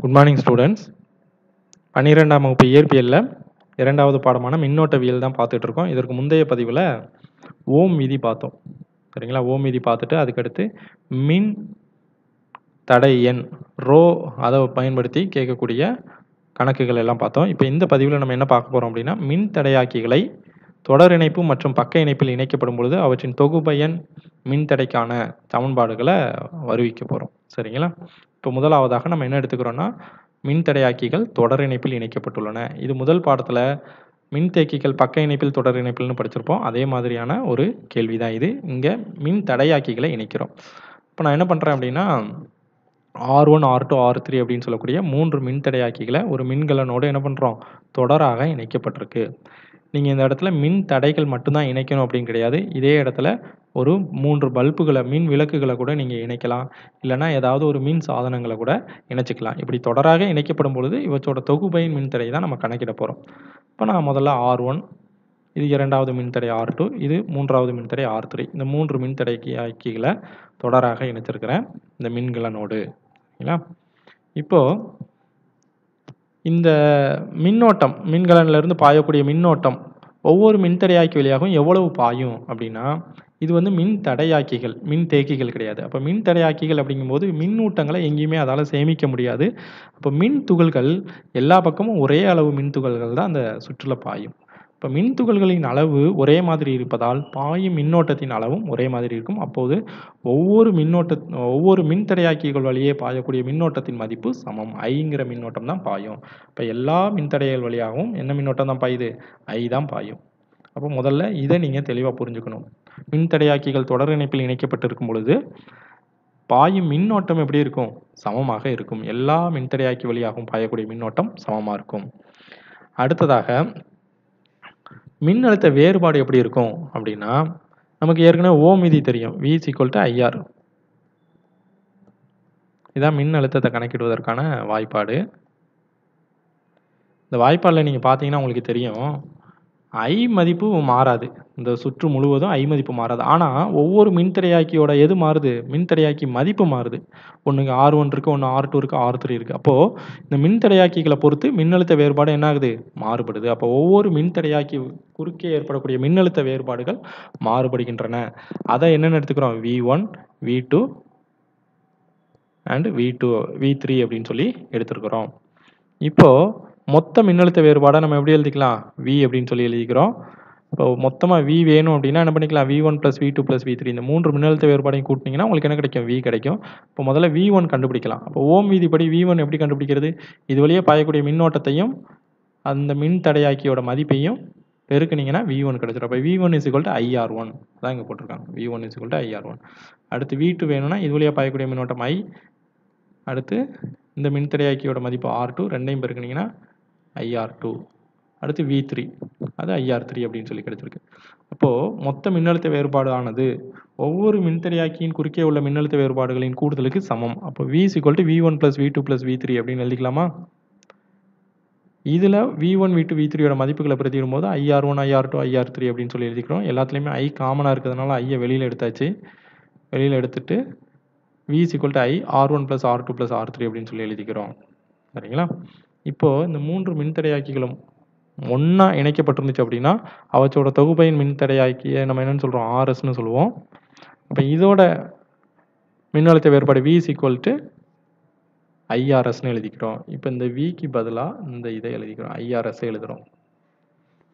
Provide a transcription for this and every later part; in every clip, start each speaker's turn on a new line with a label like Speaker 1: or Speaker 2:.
Speaker 1: Good morning students பன்னிரெண்டாம் வகுப்பு இயற்பியலில் இரண்டாவது பாடமான மின்னோட்டவியல் தான் பார்த்துட்டு இருக்கோம் இதற்கு முந்தைய பதிவில் ஓம் விதி பார்த்தோம். சரிங்களா? ஓம் விதி பார்த்துட்டு அதுக்கடுத்து மின் தடை எண் ரோ அதை பயன்படுத்தி கேட்கக்கூடிய கணக்குகள் எல்லாம் பார்த்தோம். இப்போ இந்த பதிவில் நம்ம என்ன பார்க்க போகிறோம் அப்படின்னா மின் தடையாக்கிகளை தொடர் இணைப்பு மற்றும் பக்க இணைப்பில் இணைக்கப்படும் பொழுது அவற்றின் தொகுபயன் மின்தடைக்கான சமன்பாடுகளை வருவிக்க போகிறோம் சரிங்களா? இப்போ முதலாவதாக நம்ம என்ன எடுத்துக்கிறோன்னா மின்தடையாக்கிகள் தொடர் இணைப்பில் இணைக்கப்பட்டுள்ளன. இது முதல் பாடத்தில் மின்தேக்கிகள் பக்க இணைப்பில் தொடர் இணைப்பில்னு படிச்சிருப்போம். அதே மாதிரியான ஒரு கேள்வி தான் இது. இங்கே மின் தடையாக்கிகளை இணைக்கிறோம். இப்போ நான் என்ன பண்ணுறேன் அப்படின்னா R one R two R three அப்படின்னு சொல்லக்கூடிய மூன்று மின்தடையாக்கிகளை ஒரு மின்கலனோடு என்ன பண்ணுறோம் தொடராக இணைக்கப்பட்டிருக்கு. நீங்கள் இந்த இடத்துல மின் தடைகள் மட்டும்தான் இணைக்கணும் அப்படின்னு கிடையாது. இதே இடத்துல ஒரு மூன்று பல்புகளை மின் விளக்குகளை கூட நீங்கள் இணைக்கலாம். இல்லைனா ஏதாவது ஒரு மின் சாதனங்களை கூட இணைச்சிக்கலாம். இப்படி தொடராக இணைக்கப்படும் பொழுது இவற்றோட தொகுப்பையின் மின் தடையை தான் நம்ம கணக்கிட போகிறோம் இப்போ நான் முதல்ல ஆர் ஒன் இது இரண்டாவது மின்தடை ஆர் டூ இது மூன்றாவது மின்தடை ஆர் த்ரீ இந்த மூன்று மின்தடை ஆக்கிகளை தொடராக இணைச்சிருக்கிறேன் இந்த மின்கலனோடு. சரிங்களா? இப்போது இந்த மின்னோட்டம் மின்கலன்லேருந்து பாயக்கூடிய மின்னோட்டம் ஒவ்வொரு மின்தடையாக்கி வழியாகவும் எவ்வளவு பாயும் அப்படின்னா இது வந்து மின் தடையாக்கிகள் மின் தேக்கிகள் கிடையாது. அப்போ மின் தடையாக்கிகள் அப்படிங்கும்போது மின்னூட்டங்களை எங்கேயுமே அதால் சேமிக்க முடியாது. அப்போ மின் துகள்கள் எல்லா பக்கமும் ஒரே அளவு மின் துகள்கள் தான் அந்த சுற்றுலா பாயும். இப்போ மின் துகள்களின் அளவு ஒரே மாதிரி இருப்பதால் பாயும் மின்னோட்டத்தின் அளவும் ஒரே மாதிரி இருக்கும். அப்போது ஒவ்வொரு மின்னோட்ட ஒவ்வொரு மின்தடையாக்கிகள் வழியே பாயக்கூடிய மின்னோட்டத்தின் மதிப்பு சமம். ஐங்கிற மின்னோட்டம் தான் பாயும். இப்போ எல்லா மின்தடைகள் வழியாகவும் என்ன மின்னோட்டம் தான் பாயுது? ஐ தான் பாயும். அப்போ முதல்ல இதை நீங்கள் தெளிவாக புரிஞ்சுக்கணும். மின்தடையாக்கிகள் தொடர் இணைப்பில் இணைக்கப்பட்டிருக்கும் பொழுது பாயும் மின்னோட்டம் எப்படி இருக்கும்? சமமாக இருக்கும். எல்லா மின்தடையாக்கி வழியாகவும் பாயக்கூடிய மின்னோட்டம் சமமாக இருக்கும். அடுத்ததாக மின்னழுத்த வேறுபாடு எப்படி இருக்கும் அப்படின்னா நமக்கு ஏற்கனவே ஓம் விதி தெரியும். வி ஈக்குவல் டு ஐஆர் இதான் மின் அழுத்தத்தை கணக்கிடுவதற்கான வாய்ப்பாடு. இந்த வாய்ப்பாடில் நீங்கள் பார்த்தீங்கன்னா உங்களுக்கு தெரியும். ஐ மதிப்பு மாறாது. இந்த சுற்று முழுவதும் ஐ மதிப்பு மாறாது. ஆனால் ஒவ்வொரு மின்தடையாக்கியோட எது மாறுது? மின்தடையாக்கி மதிப்பு மாறுது. ஒன்றுக்கு ஆர் ஒன் இருக்குது ஒன்று ஆர் டூ இருக்குது ஆர் த்ரீ இருக்குது அப்போது இந்த மின்தடையாக்கிகளை பொறுத்து மின்னழுத்த வேறுபாடு என்ன ஆகுது? மாறுபடுது. அப்போ ஒவ்வொரு மின்தடையாக்கி குறுக்கே ஏற்படக்கூடிய மின்னழுத்த வேறுபாடுகள் மாறுபடுகின்றன. அதை என்னென்னு எடுத்துக்கிறோம். V one V two and V two V three அப்படின்னு சொல்லி எடுத்துருக்குறோம். இப்போது மொத்த மின்னழுத்த வேறுபாடை நம்ம எப்படி எழுதிக்கலாம்? வி அப்படின்னு சொல்லி எழுதிக்கிறோம். இப்போ மொத்தமாக வி வேணும் அப்படின்னா என்ன பண்ணிக்கலாம்? V one plus V two plus V three இந்த மூன்று மின்னழுத்த வேறுபாடையும் கூட்டினீங்கன்னா உங்களுக்கு என்ன கிடைக்கும்? வி கிடைக்கும். இப்போ முதல்ல வி ஒன் கண்டுபிடிக்கலாம். அப்போ ஓம் விதிப்படி வி ஒன் எப்படி கண்டுபிடிக்கிறது? இது வழியே பாயக்கூடிய மின்னோட்டத்தையும் அந்த மின் தடையாக்கியோட மதிப்பையும் பெருக்குனீங்கன்னா வி ஒன் கிடச்சிடும் அப்போ V one is to IR one தான் இங்கே போட்டிருக்காங்க. V one is to IR one அடுத்து வி டூ வேணும்னா இது வழியாக பாயக்கூடிய மின்னோட்டம் ஐ அடுத்து இந்த மின்தடையாக்கியோட மதிப்பு ஆர் டூ ரெண்டையும் பெருக்குனீங்கன்னா ஐஆர் டூ அடுத்து வி த்ரீ அது ஐஆர் த்ரீ அப்படின்னு சொல்லி கிடைச்சிருக்கு. அப்போது மொத்த மின்னழுத்த வேறுபாடு ஆனது ஒவ்வொரு மின்தடையாக்கியின் குறுக்கே உள்ள மின்னழுத்த வேறுபாடுகளின் கூடுதலுக்கு சமம். அப்போ V equal to V one plus V two plus V three அப்படின்னு எழுதிக்கலாமா? இதில் V one V two V த்ரீயோட மதிப்புகளை பிரதிடும் போது IR one IR two IR three அப்படின்னு சொல்லி எழுதிக்கிறோம். எல்லாத்துலேயுமே ஐ காமனாக இருக்கிறதுனால ஐயை வெளியில் எடுத்தாச்சு. வெளியில் எடுத்துட்டு V equal to I R one plus R two plus R three அப்படின்னு சொல்லி எழுதிக்கிறோம். சரிங்களா? இப்போது இந்த மூன்று மின்தடையாக்கிகளும் ஒன்றா இணைக்கப்பட்டிருந்துச்சு அப்படின்னா அவற்றோட தொகுப்பையின் மின்தடையாக்கிய நம்ம என்னென்னு சொல்கிறோம் ஆர்எஸ்னு சொல்லுவோம். அப்போ இதோட மின்னழுத்த வேறுபாடு வி ஈக்குவல் டு ஐஆர்எஸ்னு எழுதிக்கிறோம். இப்போ இந்த விக்கு பதிலாக இந்த இதை எழுதிக்கிறோம். ஐஆர்எஸ் எழுதுகிறோம்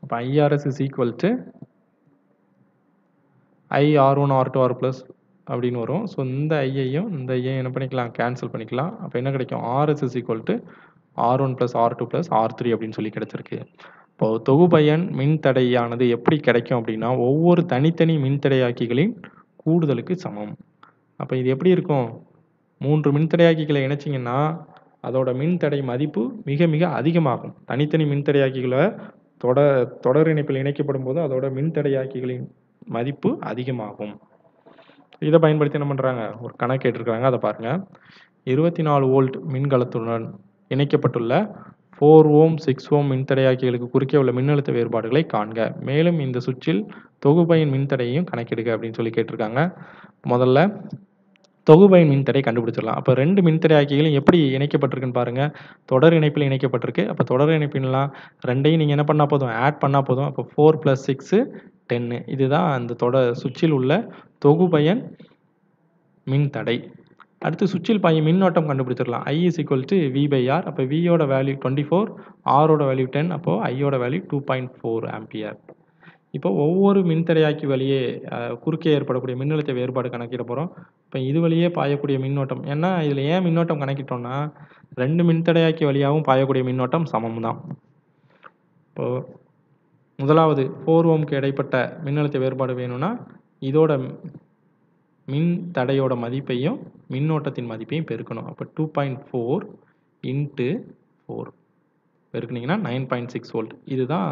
Speaker 1: அப்போ IRs is equal to I R one R two R plus அப்படின்னு வரும். ஸோ இந்த ஐயையும் இந்த ஐயையும் என்ன பண்ணிக்கலாம்? கேன்சல் பண்ணிக்கலாம். அப்போ என்ன கிடைக்கும்? Rs is equal to R one plus R two plus R three அப்படின்னு சொல்லி கிடச்சிருக்கு. இப்போது தொகுபயன் மின்தடையானது எப்படி கிடைக்கும் அப்படின்னா ஒவ்வொரு தனித்தனி மின்தடையாக்கிகளின் கூடுதலுக்கு சமம். அப்போ இது எப்படி இருக்கும்? மூன்று மின்தடையாக்கிகளை இணைச்சிங்கன்னா அதோட மின்தடை மதிப்பு மிக மிக அதிகமாகும். தனித்தனி மின்தடையாக்கிகளை தொடர் தொடர் இணைப்பில் இணைக்கப்படும் போது அதோட மின்தடையாக்கிகளின் மதிப்பு அதிகமாகும். இதை பயன்படுத்தி என்ன பண்ணுறாங்க ஒரு கணக்கு கேட்டிருக்கிறாங்க. அதை பாருங்கள் இருபத்தி நாலு வோல்ட் மின்கலத்துடன் இணைக்கப்பட்டுள்ள ஃபோர் ஓம் சிக்ஸ் ஓம் மின்தடையாக்கிகளுக்கு குறுக்கே உள்ள மின்னழுத்த வேறுபாடுகளை காண்க. மேலும் இந்த சுற்றில் தொகுபையின் மின்தடையையும் கணக்கிடுக அப்படின்னு சொல்லி கேட்டிருக்காங்க. முதல்ல தொகுபயன் மின்தடை கண்டுபிடிச்சிடலாம். அப்போ ரெண்டு மின்தடையாக்கிகளும் எப்படி இணைக்கப்பட்டிருக்குன்னு பாருங்கள் தொடர் இணைப்பில் இணைக்கப்பட்டிருக்கு. அப்போ தொடர் இணைப்பின்லாம் ரெண்டையும் நீங்கள் என்ன பண்ணால் போதும்? ஆட் பண்ணால் போதும். அப்போ ஃபோர் ப்ளஸ் சிக்ஸு டென்னு இதுதான் அந்த தொடர் சுவிட்சில் உள்ள தொகுபயன் மின்தடை. அடுத்து சுவிட்சில் பாயும் மின்னோட்டம் கண்டுபிடிச்சிடலாம். I is equal to V by R அப்போ வியோட வேல்யூ டுவெண்ட்டி ஃபோர் ஆரோட வேல்யூ டென் அப்போது ஐயோட value two point four ampere இப்போ ஒவ்வொரு மின்தடையாக்கி வழியே குறுக்கே ஏற்படக்கூடிய மின்னழுத்த வேறுபாடு கணக்கிட போகிறோம் இப்போ இது வழியே பாயக்கூடிய மின்னோட்டம். ஏன்னா இதில் ஏன் மின்னோட்டம் கணக்கிட்டோம்னா ரெண்டு மின்தடையாக்கி வழியாகவும் பாயக்கூடிய மின்னோட்டம் சமம் தான் இப்போது முதலாவது ஃபோர் ஓம்க்கு இடைப்பட்ட மின்னழுத்த வேறுபாடு வேணும்னா இதோட மின் தடையோட மதிப்பையும் மின்னோட்டத்தின் மதிப்பையும் பெருக்கணும். அப்போ two point four into four பெருக்குனீங்கன்னா nine point six volt இதுதான்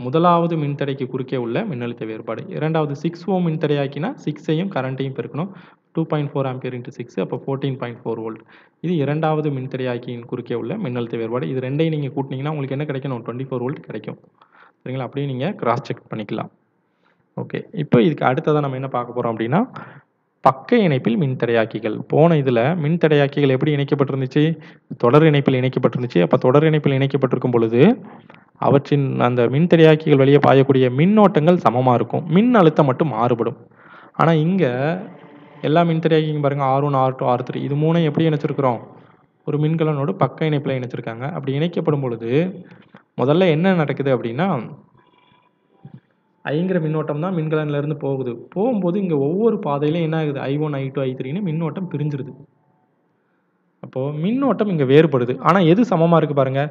Speaker 1: முதலாவது மின்தடைக்கு குறுக்கே உள்ள மின்னழுத்த வேறுபாடு. இரண்டாவது சிக்ஸ் ஓம் மின்தடையாக்கினா சிக்ஸையும் கரண்ட்டையும் பெருக்கணும். Two point four ampere into six அப்போ ஃபோர்டீன் பாயிண்ட் ஃபோர் வோல்ட் இது இரண்டாவது மின்தடையாக்கியின் குறுக்கே உள்ள மின்னழுத்த வேறுபாடு. இது ரெண்டையும் நீங்கள் கூட்டினீங்கன்னா உங்களுக்கு என்ன கிடைக்கணும் டுவெண்ட்டி ஃபோர் வோல்ட் கிடைக்கும். சரிங்களா? அப்படியே நீங்கள் கிராஸ் செக் பண்ணிக்கலாம். ஓகே இப்போ இதுக்கு அடுத்ததாக நம்ம என்ன பார்க்க போகிறோம் அப்படின்னா பக்க இணைப்பில் மின்தடையாக்கிகள். போன இதில் மின்தடையாக்கிகள் எப்படி இணைக்கப்பட்டிருந்துச்சு? தொடர் இணைப்பில் இணைக்கப்பட்டிருந்துச்சு. அப்போ தொடர் இணைப்பில் இணைக்கப்பட்டிருக்கும் பொழுது அவற்றின் அந்த மின்தடையாக்கிகள் வழியே பாயக்கூடிய மின்னோட்டங்கள் சமமாக இருக்கும். மின் அழுத்தம் மட்டும் மாறுபடும். ஆனால் இங்கே எல்லா மின்தடையாக்கியும் பாருங்கள் R one R two R three இது மூணையும் எப்படி இணைச்சிருக்கிறோம்? ஒரு மின்கலனோடு பக்க இணைப்பில் இணைச்சிருக்காங்க. அப்படி இணைக்கப்படும் பொழுது முதல்ல என்ன நடக்குது அப்படின்னா ஐங்கிற மின்னோட்டம் தான் மின்கலன்லேருந்து போகுது. போகும்போது இங்கே ஒவ்வொரு பாதையிலும் என்ன ஆகுது? ஐ ஒன் ஐ டூ ஐ த்ரீன்னு மின்னோட்டம் பிரிஞ்சிருது. அப்போது மின்னோட்டம் இங்கே வேறுபடுது. ஆனால் எது சமமாக இருக்குது பாருங்கள்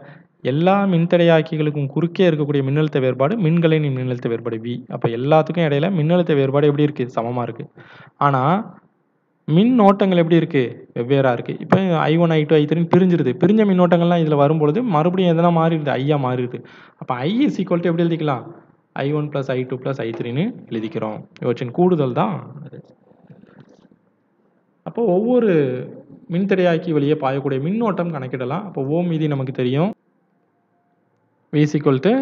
Speaker 1: எல்லா மின்தடையாக்கிகளுக்கும் குறுக்கே இருக்கக்கூடிய மின்னழுத்த வேறுபாடு மின்கலனின் மின்னழுத்த வேறுபாடு வி அப்போ எல்லாத்துக்கும் இடையில மின்னழுத்த வேறுபாடு எப்படி இருக்குது சமமாக இருக்குது ஆனால் மின் ஓட்டங்கள் எப்படி இருக்குது வெவ்வேறாக இருக்குது இப்போ ஐ ஒன் ஐ டூ ஐ த்ரீன்னு பிரிஞ்சிருது. பிரிஞ்ச மின்னோட்டங்கள்லாம் இதில் வரும்பொழுது மறுபடியும் எதனா மாறிடுது. ஐயா மாறிடுது. அப்போ ஐ இஸ் ஈக்குவல் டு எப்படி எழுதிக்கலாம்? I one plus I two plus I த்ரீன்னு எழுதிக்கிறோம். இவற்றின் கூடுதல் தான் அது. அப்போ ஒவ்வொரு மின்தடையாக்கி வழியே பாயக்கூடிய மின்னோட்டம் கணக்கிடலாம். அப்போ ஓம் மீதி நமக்கு தெரியும். வி ஈக்குவல் டு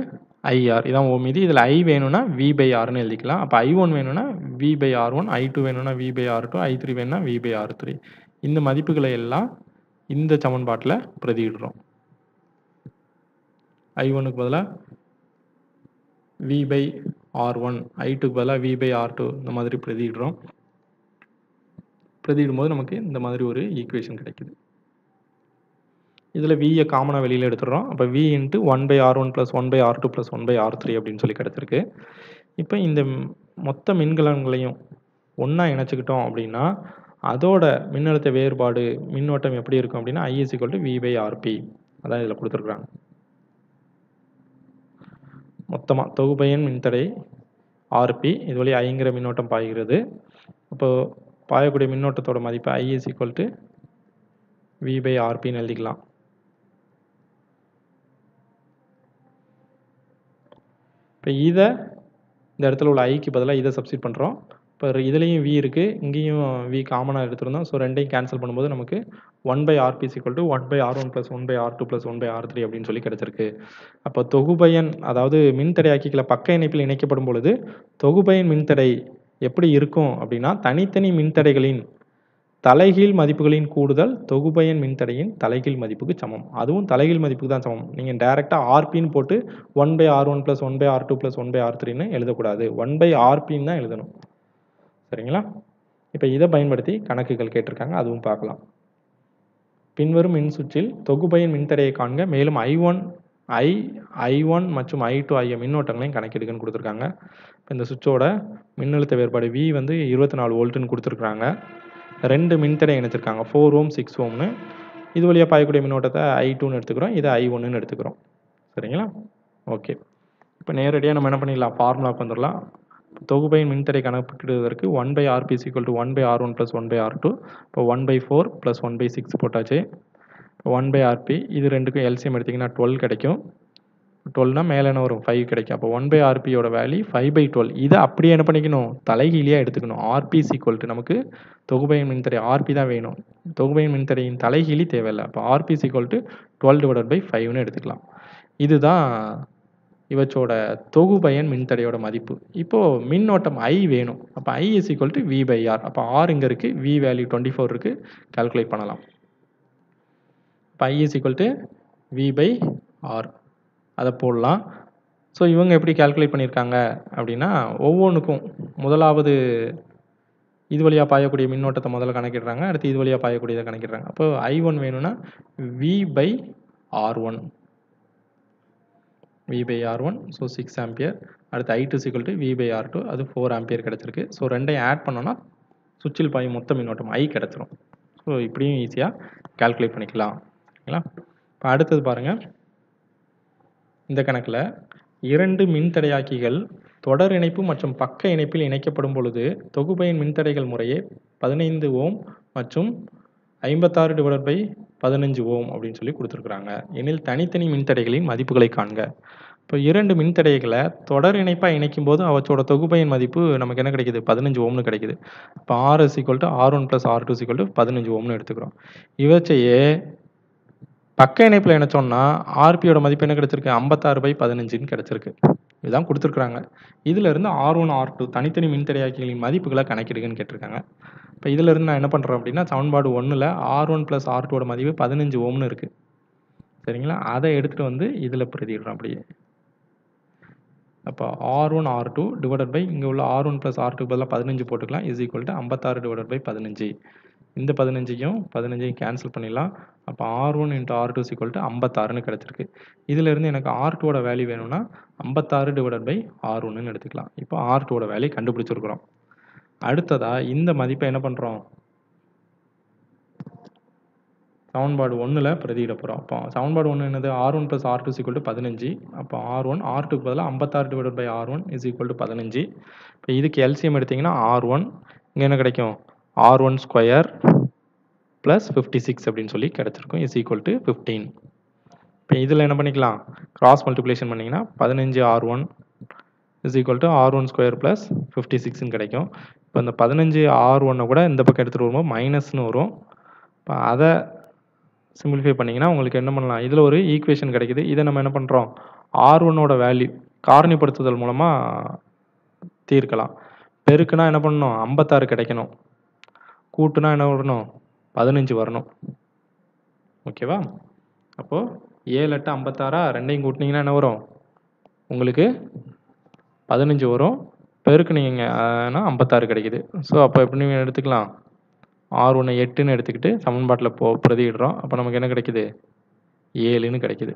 Speaker 1: ஐஆர் இதான் ஓம் மீதி. இதில் ஐ வேணும்னா வி பை ஆர்னு எழுதிக்கலாம். அப்போ ஐ ஒன் வேணும்னா V by R one I two வேணும்னா V by R two I three வேணும்னா வி பை ஆர் த்ரீ இந்த மதிப்புகளை எல்லாம் இந்த சமன்பாட்டில் பிரதியிடுறோம். ஐ ஒனுக்கு பதிலாக V by R one I டூக்கு பதிலாக வி பை ஆர் டூ இந்த மாதிரி பிரதியிடுறோம். பிரதியிடும்போது நமக்கு இந்த மாதிரி ஒரு ஈக்குவேஷன் கிடைக்குது. இதில் வியை காமனாக வெளியில் எடுத்துடுறோம். அப்போ V into one by R one plus one by R two plus one by R three அப்படின்னு சொல்லி கிடச்சிருக்கு. இப்போ இந்த மொத்த மின்கலன்களையும் ஒன்றா இணைச்சிக்கிட்டோம் அப்படின்னா அதோட மின்னழுத்த வேறுபாடு மின்னோட்டம் எப்படி இருக்கும் அப்படின்னா I equal to V by Rp அதான் இதில் கொடுத்துருக்குறாங்க. மொத்தமாக தொகுபயன் மின்தடை ஆர்பி இது வழி ஐங்கிற மின்னோட்டம் பாய்கிறது. அப்போ பாயக்கூடிய மின்னோட்டத்தோட மதிப்பு I is equal to V by ஆர்பின்னு எழுதிக்கலாம். இப்போ இதை இந்த இடத்துல உள்ள ஐக்கு பதிலாக இதை சப்ஸ்டிட் பண்ணுறோம் இப்போ இதுலேயும் வி இருக்குது இங்கேயும் வி காமனாக எடுத்திருந்தோம். ஸோ ரெண்டையும் கேன்சல் பண்ணும்போது நமக்கு one by R p is equal to one by R one plus one by R two plus one by R three அப்படின்னு சொல்லி கிடச்சிருக்கு. அப்போ தொகுபயன் அதாவது மின்தடையாக்கிகளை பக்க இணைப்பில் இணைக்கப்படும் பொழுது தொகுபயன் மின்தடை எப்படி இருக்கும் அப்படின்னா தனித்தனி மின்தடைகளின் தலைகீழ் மதிப்புகளின் கூடுதல் தொகுபயன் மின்தடையின் தலைகீழ் மதிப்புக்கு சமம். அதுவும் தலைகீழ் மதிப்புக்கு தான் சமம். நீங்கள் டேரெக்டாக ஆர்பின்னு போட்டு one by R one plus one by R two plus one by R த்ரீன்னு எழுதக்கூடாது. ஒன் பை ஆர்பின்னு தான் எழுதணும். சரிங்களா? இப்போ இதை பயன்படுத்தி கணக்குகள் கேட்டிருக்காங்க அதுவும் பார்க்கலாம். பின்வரும் மின் சுற்றில் தொகுபயன் மின்தடையை காண்க மேலும் ஐ ஒன் ஐ ஐ ஒன் மற்றும் ஐ டூ ஆகிய மின்னோட்டங்களையும் கணக்கெடுக்குன்னு கொடுத்துருக்காங்க. இப்போ இந்த சுவிட்சோட மின்னழுத்த வேறுபாடு வி வந்து இருபத்தி நாலு வோல்ட்டுன்னு கொடுத்துருக்குறாங்க. ரெண்டு மின்தடை இணைச்சிருக்காங்க ஃபோர் ஓம் சிக்ஸ் ஓம்னு. இது வழியாக பாயக்கூடிய மின்னோட்டத்தை ஐ டூன்னு எடுத்துக்கிறோம் இதை ஐ ஒன்றுன்னு எடுத்துக்கிறோம். சரிங்களா? ஓகே. இப்போ நேரடியாக நம்ம என்ன பண்ணிடலாம் ஃபார்முலாவுக்கு வந்துடலாம். தொகுபையின் மின்தடை கணக்கிடுவதற்கு one by Rp equal to one by R one plus one by R two இப்போ one by four plus one by six போட்டாச்சு. ஒன் பை ஆர்பி இது ரெண்டுக்கும் எல்சிஎம் எடுத்திங்கன்னா டுவெல் கிடைக்கும். டுவெல்னா மேலே ஒரு வரும்? ஃபைவ் கிடைக்கும். அப்போ ஒன் பை ஆர்பியோட வேல்யூ ஃபைவ் பை டுவெல் இதை அப்படியே என்ன பண்ணிக்கணும்? தலைகீழியாக எடுத்துக்கணும். ஆர்பி ஈக்குவல் டு நமக்கு தொகுபையின் மின்தடை ஆர்பி தான் வேணும். தொகுபையின் மின்தடையின் தலைகீழி தேவையில்லை. அப்போ Rp equal to twelve divided by ஃபைவ்னு எடுத்துக்கலாம். இதுதான் இவற்றோட தொகுபயன் மின்தடையோட மதிப்பு. இப்போது மின்னோட்டம் ஐ வேணும். அப்போ I is equal to V by R அப்போ ஆர் இங்கே இருக்குது வி வேல்யூ டுவெண்ட்டி ஃபோர் இருக்குது கால்குலேட் பண்ணலாம். இப்போ I is equal to V by R அதை போடலாம். ஸோ இவங்க எப்படி கால்குலேட் பண்ணியிருக்காங்க அப்படின்னா ஒவ்வொன்றுக்கும் முதலாவது இது வழியாக பாயக்கூடிய மின்னோட்டத்தை முதல்ல கணக்கிடுறாங்க. அடுத்து இது வழியாக பாயக்கூடியதை கணக்கிடுறாங்க. அப்போ ஐ ஒன் வேணும்னா V by R one V by R one so six ampere அடுத்து I two equal to V by R two அது ஃபோர் ஆம்பியர் கிடச்சிருக்கு. ஸோ ரெண்டையும் ஆட் பண்ணோன்னா சுவிட்சில் பாயும் மொத்த மின்னோட்டம் ஐ கிடச்சிரும். ஸோ இப்படியும் ஈஸியாக கால்குலேட் பண்ணிக்கலாம். ஓகேங்களா இப்போ அடுத்தது பாருங்கள் இந்த கணக்கில் இரண்டு மின்தடையாக்கிகள் தொடர் இணைப்பு மற்றும் பக்க இணைப்பில் இணைக்கப்படும் பொழுது தொகுபயன் மின்தடைகள் முறையே பதினைந்து ஓம் மற்றும் ஐம்பத்தாறு டிவைடட் பை பதினஞ்சு ஓம் அப்படின்னு சொல்லி கொடுத்துருக்குறாங்க. எனில் தனித்தனி மின்தடைகளின் மதிப்புகளை காண்க. இப்போ இரண்டு மின்தடைகளை தொடர் இணைப்பாக இணைக்கும் போது அவற்றோட தொகுப்பையின் மதிப்பு நமக்கு என்ன கிடைக்குது? பதினஞ்சு ஓம்னு கிடைக்குது. இப்போ R is equal to R one plus R two equal to பதினஞ்சு ஓம்னு எடுத்துக்கிறோம். இவற்றையே பக்க இணைப்பில் இணைச்சோம்னா ஆர்பியோட மதிப்பு என்ன கிடைச்சிருக்கு? ஐம்பத்தாறு பை பதினஞ்சுன்னு கிடைச்சிருக்கு. இதுதான் கொடுத்துருக்குறாங்க. இதிலிருந்து ஆர் ஒன் ஆர் டூ தனித்தனி மின்தடையாக்கிகளின் மதிப்புகளை கணக்கிடுங்கன்னு கேட்டிருக்காங்க. இப்போ இதிலிருந்து நான் என்ன பண்ணுறேன் அப்படின்னா சமன்பாடு ஒன்றில் ஆர் ஒன் ப்ளஸ் ஆர் டூவோட மதிப்பு பதினஞ்சு ஓம்னு இருக்குது சரிங்களா? அதை எடுத்துகிட்டு வந்து இதில் பிரதிடுறோம் அப்படியே. அப்போ R one R two divided by இங்கே உள்ள R one plus R two பதிலாக பதினஞ்சு போட்டுக்கலாம். இஸ் ஈக்குவல் டு ஐம்பத்தாறு டிவைடட் பை பதினஞ்சு. இந்த பதினஞ்சையும் பதினஞ்சையும் கேன்சல் பண்ணிடலாம். அப்போ R one into R two equal to ஐம்பத்தாறுன்னு கிடச்சிருக்கு. இதிலிருந்து எனக்கு ஆர் டூவோட வேல்யூ வேணும்னா ஐம்பத்தாறு டிவைடட் பை ஆர் ஒன்றுன்னு எடுத்துக்கலாம். இப்போ ஆர் டூவோட வேல்யூ கண்டுபிடிச்சிருக்கிறோம். அடுத்ததாக இந்த மதிப்பை என்ன பண்ணுறோம் சவுன்பாடு ஒன்றில் பிரதியிட போகிறோம் அப்போ சவுன்பாடு ஒன்று என்னது? R one plus R two equal to பதினஞ்சு. அப்போ ஆர் ஒன் ஆர் டூக்கு பதிலாக ஐம்பத்தாறு divide by R one is equal to பதினஞ்சு. இப்போ இதுக்கு எல்சிஎம் எடுத்திங்கன்னா ஆர் ஒன் இங்கே என்ன கிடைக்கும்? R one square plus fifty six அப்படின்னு சொல்லி கிடச்சிருக்கும். இஸ் ஈக்குவல் டு ஃபிஃப்டீன் இப்போ இதில் என்ன பண்ணிக்கலாம்? கிராஸ் மல்டிப்ளேஷன் பண்ணிங்கன்னா பதினஞ்சு R one is equal to R one square plus fifty சிக்ஸ்னு கிடைக்கும். இப்போ இந்த பதினஞ்சு ஆர் ஒன்னை கூட இந்த பக்கம் எடுத்துகிட்டு வரும்போது மைனஸ்னு வரும். இப்போ அதை சிம்பிளிஃபை பண்ணிங்கன்னா உங்களுக்கு என்ன பண்ணலாம்? இதில் ஒரு ஈக்குவேஷன் கிடைக்குது. இதை நம்ம என்ன பண்ணுறோம் ஆர் ஒன்னோட வேல்யூ காரணிப்படுத்துதல் மூலமாக தீர்க்கலாம். பெருக்குனா என்ன பண்ணணும்? ஐம்பத்தாறு கிடைக்கணும். கூட்டுனா என்ன வரணும்? பதினஞ்சு வரணும். ஓகேவா அப்போது ஏழு எட்டு ஐம்பத்தாறா? ரெண்டையும் கூட்டினீங்கன்னா என்ன வரும்? உங்களுக்கு பதினஞ்சு வரும். பெருக்கு நீங்கள் ஐம்பத்தாறு கிடைக்குது. ஸோ அப்போ எப்படி நீங்கள் எடுத்துக்கலாம்? ஆறு ஒன்று எட்டுன்னு எடுத்துக்கிட்டு சமன்பாட்டில் போ பிரதியிடுறோம். அப்போ நமக்கு என்ன கிடைக்குது? ஏழுன்னு கிடைக்குது.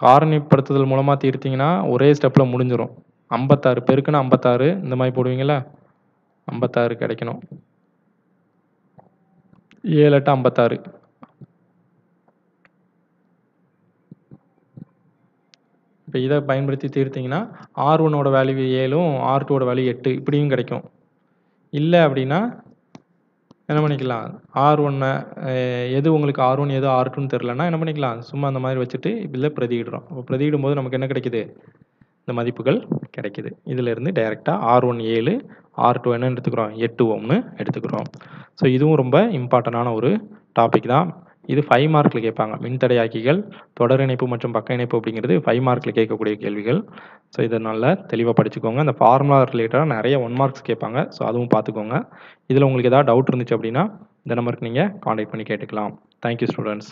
Speaker 1: காரணிப்படுத்துதல் மூலமாக தீர்த்திங்கன்னா ஒரே ஸ்டெப்பில் முடிஞ்சிடும் ஐம்பத்தாறு பெருக்குன்னா ஐம்பத்தாறு. இந்த மாதிரி போடுவீங்களா ஐம்பத்தாறு கிடைக்கணும். ஏழு எட்டு ஐம்பத்தாறு. இப்போ இதை பயன்படுத்தி தீர்த்திங்கன்னா ஆர் ஒன்னோட வேல்யூ ஏழும் ஆர் டூவோட வேல்யூ எட்டு இப்படியும் கிடைக்கும். இல்லை அப்படின்னா என்ன பண்ணிக்கலாம்? ஆர் ஒன்னை எது உங்களுக்கு ஆர் ஒன் எது ஆர் டூன்னு தெரிலனா என்ன பண்ணிக்கலாம்? சும்மா அந்த மாதிரி வச்சுட்டு இதில் பிரதியிடுறோம். அப்போ பிரதியிடும் போது நமக்கு என்ன கிடைக்குது? இந்த மதிப்புகள் கிடைக்குது. இதிலிருந்து டைரெக்டாக ஆர் ஒன் ஏழு ஆர் டூ என்ன எடுத்துக்கிறோம். எட்டு ஓம்னு எடுத்துக்கிறோம். ஸோ இதுவும் ரொம்ப இம்பார்ட்டண்டான ஒரு டாபிக் தான். இது ஃபைவ் மார்க்கில் கேட்பாங்க. மின்தடையாக்கிகள் தொடர் இணைப்பு மற்றும் பக்க இணைப்பு அப்படிங்கிறது ஃபைவ் மார்க்கில் கேட்கக்கூடிய கேள்விகள். ஸோ இதை நல்லா தெளிவாக படிச்சுக்கோங்க. அந்த ஃபார்முலா ரிலேட்டடாக நிறைய ஒன் மார்க்ஸ் கேட்பாங்க. ஸோ அதுவும் பார்த்துக்கோங்க. இதில் உங்களுக்கு ஏதாவது டவுட் இருந்துச்சு அப்படின்னா இந்த நம்பருக்கு நீங்கள் காண்டாக்ட் பண்ணி கேட்டுக்கலாம். Thank you students